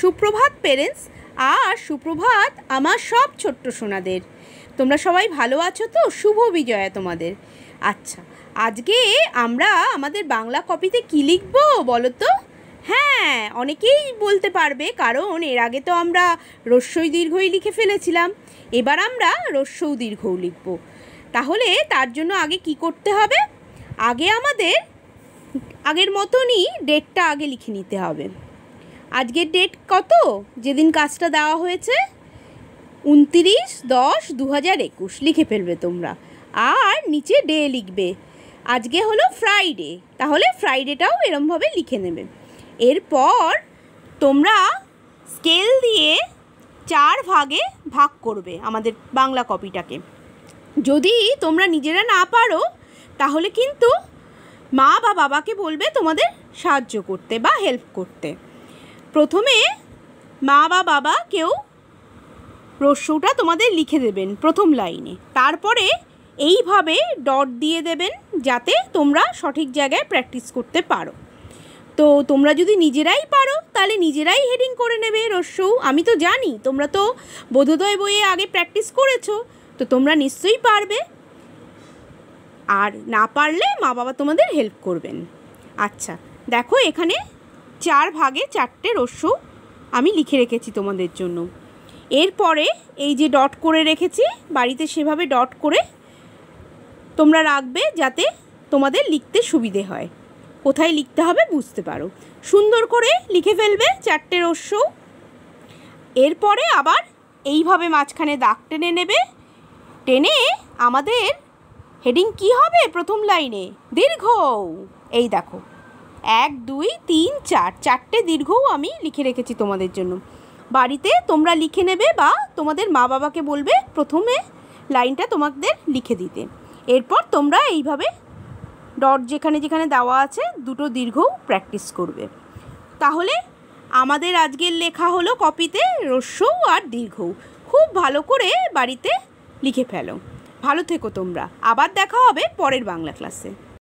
সুপ্রভাত পেরেন্টস আর সুপ্রভাত আমার সব ছোট্ট সোনাদের। তোমরা সবাই ভালো আছো তো? শুভ বিজয়া তোমাদের। আচ্ছা আজকে আমরা আমাদের বাংলা কপিতে কী লিখব বলো তো? হ্যাঁ অনেকেই বলতে পারবে, কারণ এর আগে তো আমরা রস্যই দীর্ঘই লিখে ফেলেছিলাম। এবার আমরা রস্যৌ দীর্ঘও লিখব। তাহলে তার জন্য আগে কি করতে হবে? আগে আমাদের, আগের মতনই ডেটটা আগে লিখে নিতে হবে। আজকের ডেট কত? যেদিন কাজটা দেওয়া হয়েছে, উনতিরিশ দশ দু হাজার একুশ। লিখে ফেলবে তোমরা। আর নিচে ডে লিখবে। আজকে হলো ফ্রাইডে তাহলে ফ্রাইডেটাও এরমভাবে লিখে নেবে। এরপর তোমরা স্কেল দিয়ে চার ভাগে ভাগ করবে আমাদের বাংলা কপিটাকে যদি তোমরা নিজেরা না পারো, তাহলে কিন্তু মা বা বাবাকে বলবে তোমাদের সাহায্য করতে বা হেল্প করতে। প্রথমে মা বা বাবা কেউ রস্যটা তোমাদের লিখে দেবেন প্রথম লাইনে। তারপরে এইভাবে ডট দিয়ে দেবেন যাতে তোমরা সঠিক জায়গায় প্র্যাকটিস করতে পারো। তো তোমরা যদি নিজেরাই পারো, তাহলে নিজেরাই হেডিং করে নেবে রস্যৌ। আমি তো জানি, তোমরা তো বোধোদয় বইয়ে আগে প্র্যাকটিস করেছ, তো তোমরা নিশ্চয়ই পারবে। আর না পারলে মা বাবা তোমাদের হেল্প করবেন। আচ্ছা দেখো এখানে চার ভাগে চারটে রস্যৌ আমি লিখে রেখেছি তোমাদের জন্য। এরপরে এই যে ডট করে রেখেছি, বাড়িতে সেভাবে ডট করে তোমরা রাখবে যাতে তোমাদের লিখতে সুবিধে হয়। কোথায় লিখতে হবে বুঝতে পারো। সুন্দর করে লিখে ফেলবে চারটে রস্যৌ এরপরে আবার এইভাবে মাঝখানে দাগ টেনে নেবে। টেনে আমাদের হেডিং কি হবে? প্রথম লাইনে দীর্ঘ। এই দেখো। এক, দুই, তিন, চার, চারটে দীর্ঘও আমি লিখে রেখেছি তোমাদের জন্য। বাড়িতে তোমরা লিখে নেবে বা তোমাদের মা বাবাকে বলবে প্রথমে লাইনটা তোমাদের লিখে দিতে। এরপর তোমরা এইভাবে ডট যেখানে যেখানে দেওয়া আছে দুটো দীর্ঘও প্র্যাকটিস করবে। তাহলে আমাদের আজকের লেখা হলো কপিতে রস্যৌ আর দীর্ঘও। খুব ভালো করে বাড়িতে লিখে ফেলো। ভালো থেকো তোমরা। আবার দেখা হবে পরের বাংলা ক্লাসে।